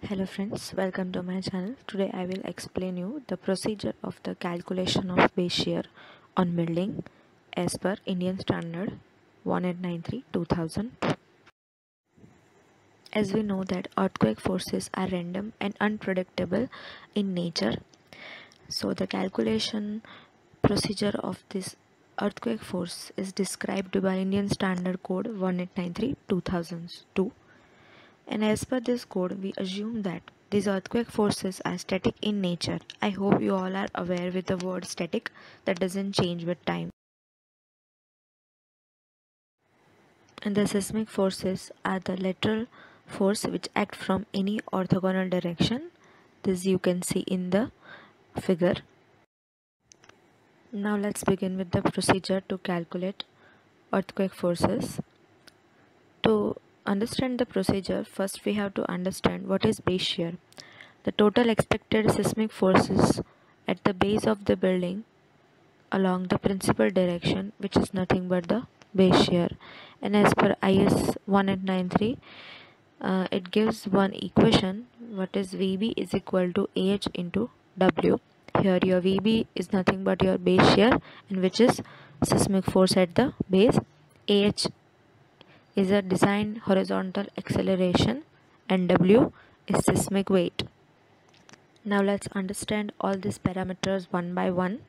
Hello friends, welcome to my channel. Today I will explain you the procedure of the calculation of base shear on building as per Indian Standard 1893-2002. As we know that earthquake forces are random and unpredictable in nature. So the calculation procedure of this earthquake force is described by Indian Standard Code 1893-2002 and as per this code we assume that these earthquake forces are static in nature. I hope you all are aware with the word static that doesn't change with time. And the seismic forces are the lateral force which act from any orthogonal direction. This you can see in the figure. Now let's begin with the procedure to calculate earthquake forces. To understand the procedure, first we have to understand what is base shear. The total expected seismic forces at the base of the building along the principal direction which is nothing but the base shear. And as per IS 1893 uh, it gives one equation what is VB is equal to AH into W. Here your VB is nothing but your base shear and which is seismic force at the base. AH is a design horizontal acceleration and W is seismic weight. Now let's understand all these parameters one by one.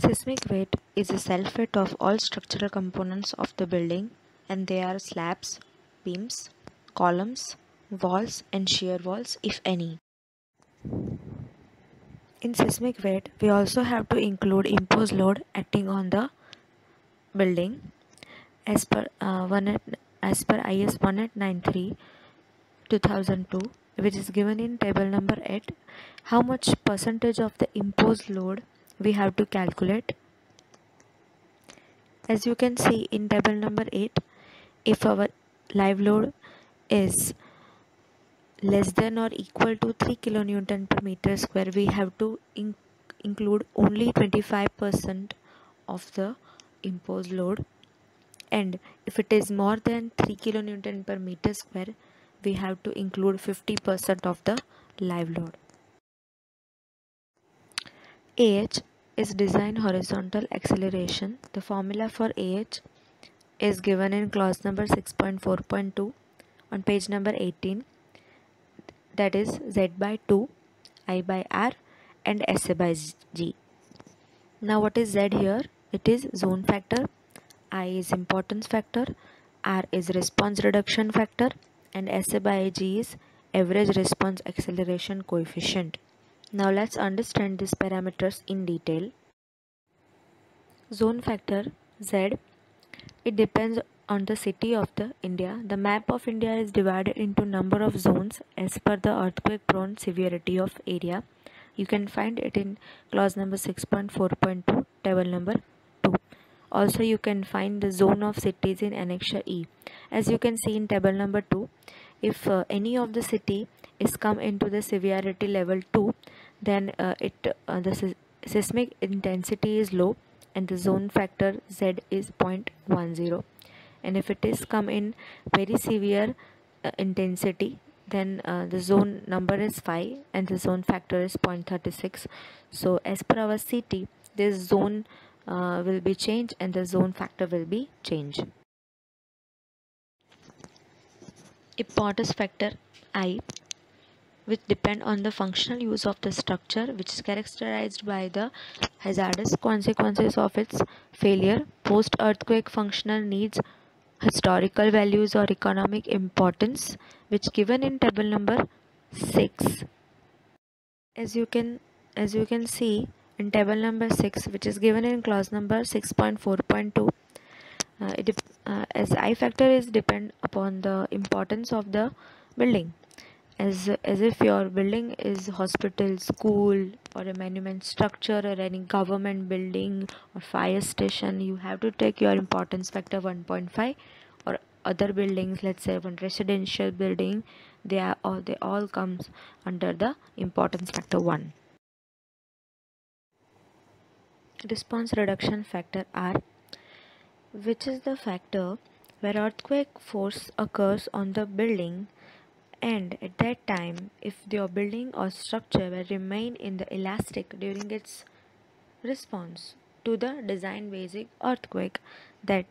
Seismic weight is a self weight of all structural components of the building and they are slabs, beams, columns, walls and shear walls if any. In seismic weight, we also have to include imposed load acting on the building as per uh, one as per IS 1893 2002 which is given in table number 8 how much percentage of the imposed load we have to calculate? As you can see in table number 8 if our live load is less than or equal to 3 kilonewton per meter square we have to in include only 25 percent of the imposed load and if it is more than 3 kilonewton per meter square we have to include 50% of the live load. AH is design horizontal acceleration. The formula for AH is given in clause number 6.4.2 on page number 18 that is Z by 2, I by R and SA by G. Now what is Z here? It is zone factor. I is importance factor. R is response reduction factor. And sa by g is average response acceleration coefficient. Now let's understand these parameters in detail. Zone factor z. It depends on the city of the India. The map of India is divided into number of zones as per the earthquake prone severity of area. You can find it in clause number 6.4.2 table number also you can find the zone of cities in annexure E. As you can see in table number 2, if uh, any of the city is come into the severity level 2, then uh, it uh, the seismic intensity is low and the zone factor Z is 0.10 and if it is come in very severe uh, intensity then uh, the zone number is 5 and the zone factor is 0.36 so as per our city this zone uh, will be changed and the zone factor will be changed. Importance factor I which depend on the functional use of the structure which is characterized by the hazardous consequences of its failure, post-earthquake functional needs, historical values or economic importance which given in table number 6. As you can as you can see in table number 6 which is given in clause number 6.4.2 uh, uh, as i factor is depend upon the importance of the building. As as if your building is hospital school or a monument structure or any government building or fire station you have to take your importance factor 1.5 or other buildings let's say one residential building they are all they all comes under the importance factor 1 response reduction factor R which is the factor where earthquake force occurs on the building and at that time if your building or structure will remain in the elastic during its response to the design basic earthquake that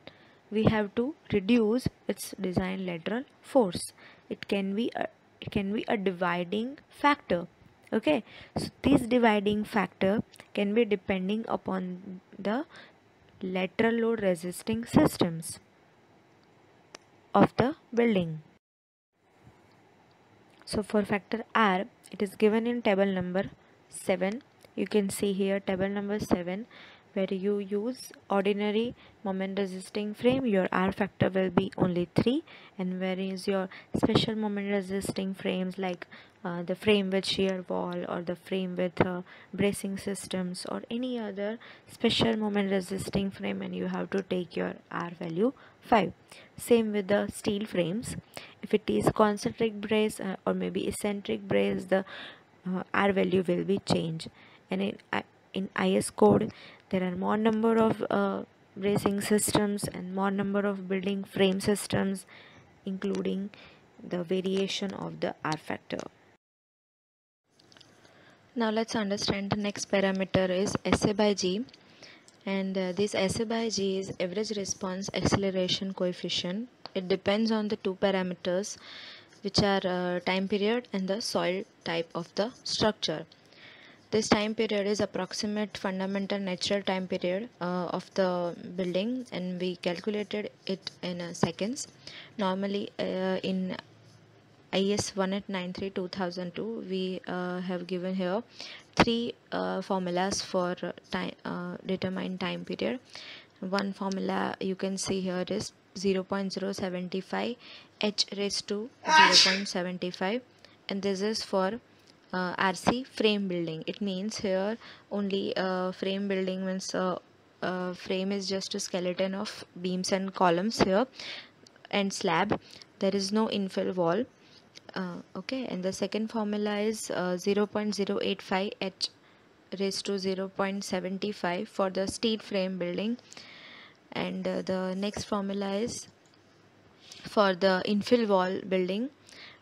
we have to reduce its design lateral force. It can be a, it can be a dividing factor okay so this dividing factor can be depending upon the lateral load resisting systems of the building. So for factor r it is given in table number 7 you can see here table number 7 where you use ordinary moment resisting frame your R factor will be only 3 and where is your special moment resisting frames like uh, the frame with shear wall or the frame with uh, bracing systems or any other special moment resisting frame and you have to take your R value 5 same with the steel frames. If it is concentric brace uh, or maybe eccentric brace the uh, R value will be changed. And in, in IS code there are more number of uh, bracing systems and more number of building frame systems including the variation of the R factor. Now let's understand the next parameter is SA by G and uh, this SA by G is average response acceleration coefficient. It depends on the two parameters which are uh, time period and the soil type of the structure. This time period is approximate fundamental natural time period uh, of the building and we calculated it in uh, seconds. Normally uh, in IS 1893 2002 we uh, have given here three uh, formulas for time uh, determine time period. One formula you can see here is 0.075 h raised to 0.75 and this is for uh, RC frame building. It means here only uh, frame building means uh, uh, frame is just a skeleton of beams and columns here and slab. There is no infill wall. Uh, okay and the second formula is uh, 0.085 h raised to 0.75 for the steel frame building. And the next formula is for the infill wall building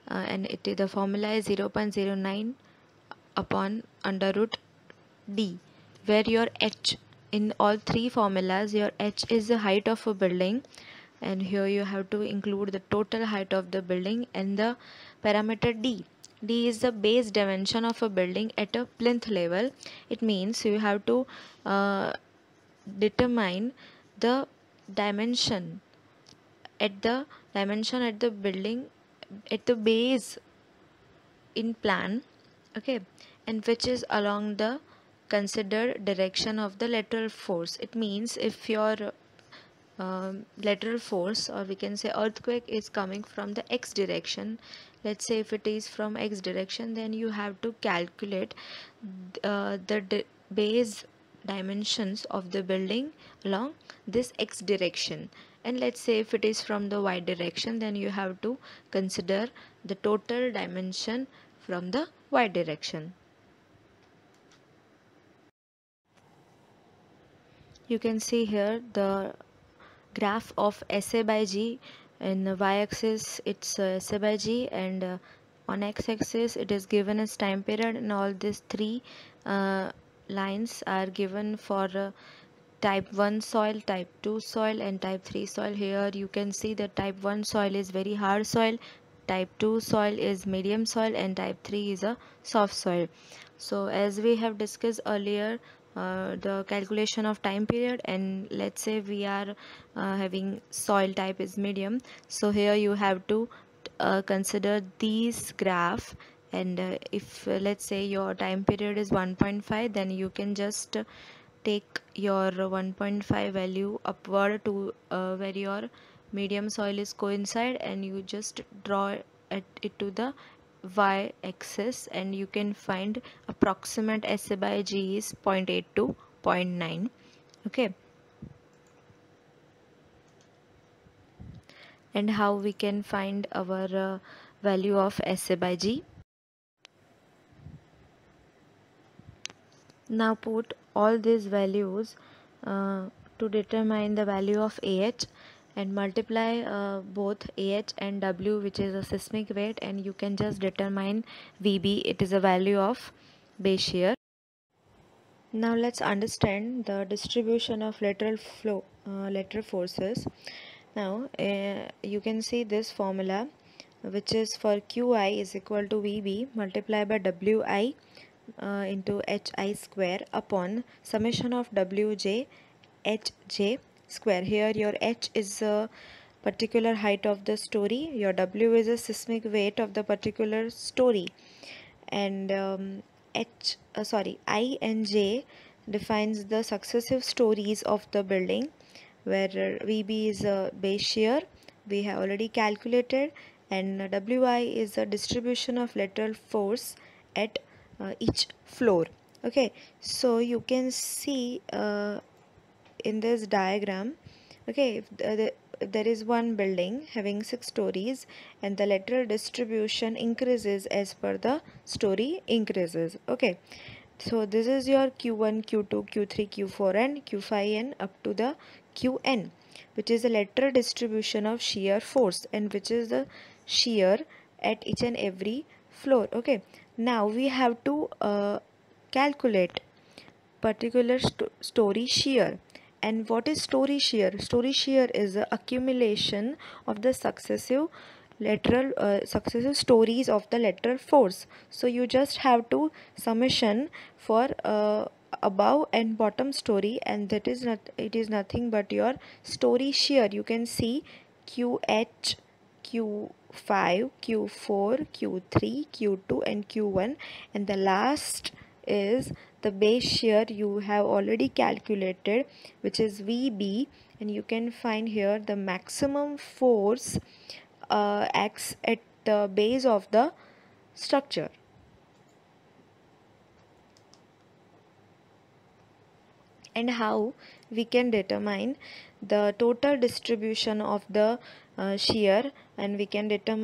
uh, and it the formula is 0.09 upon under root d where your h in all three formulas your h is the height of a building. And here you have to include the total height of the building and the parameter d. D is the base dimension of a building at a plinth level. It means you have to uh, determine the dimension at the dimension at the building at the base in plan okay and which is along the considered direction of the lateral force. It means if your um, lateral force or we can say earthquake is coming from the x direction let's say if it is from x direction then you have to calculate uh, the di base dimensions of the building along this x direction and let's say if it is from the y direction then you have to consider the total dimension from the y direction. You can see here the graph of SA by G. In the y-axis it's uh, SA by G and uh, on x-axis it is given as time period and all these three uh, lines are given for uh, type 1 soil type 2 soil and type 3 soil. Here you can see that type 1 soil is very hard soil type 2 soil is medium soil and type 3 is a soft soil. So as we have discussed earlier uh, the calculation of time period and let's say we are uh, having soil type is medium. So here you have to uh, consider these graph and uh, if uh, let's say your time period is 1.5 then you can just take your 1.5 value upward to uh, where your medium soil is coincide and you just draw it to the y axis and you can find approximate SA by G is 0.8 to 0.9 okay. And how we can find our uh, value of SA by G? Now put all these values uh, to determine the value of AH and multiply uh, both ah and w which is a seismic weight and you can just determine vb it is a value of base shear now let's understand the distribution of lateral flow uh, lateral forces. Now uh, you can see this formula which is for qi is equal to vb multiplied by wi uh, into hi square upon summation of wj hj square. Here your h is a particular height of the story. Your w is a seismic weight of the particular story. And um, h uh, sorry i and j defines the successive stories of the building where vb is a base shear. We have already calculated. And wi is a distribution of lateral force at each floor. Okay so you can see uh, in this diagram okay if, the, if there is one building having six stories and the lateral distribution increases as per the story increases okay. So this is your q1 q2 q3 q4 and q5 and up to the qn which is the lateral distribution of shear force and which is the shear at each and every floor okay now we have to uh, calculate particular st story shear. And what is story shear? Story shear is the accumulation of the successive lateral uh, successive stories of the lateral force. So you just have to summation for uh, above and bottom story and that is not it is nothing but your story shear. You can see qh q5 q4 q3 q2 and q1 and the last is the base shear you have already calculated which is vb and you can find here the maximum force uh, acts at the base of the structure. And how we can determine the total distribution of the uh, shear and we can determine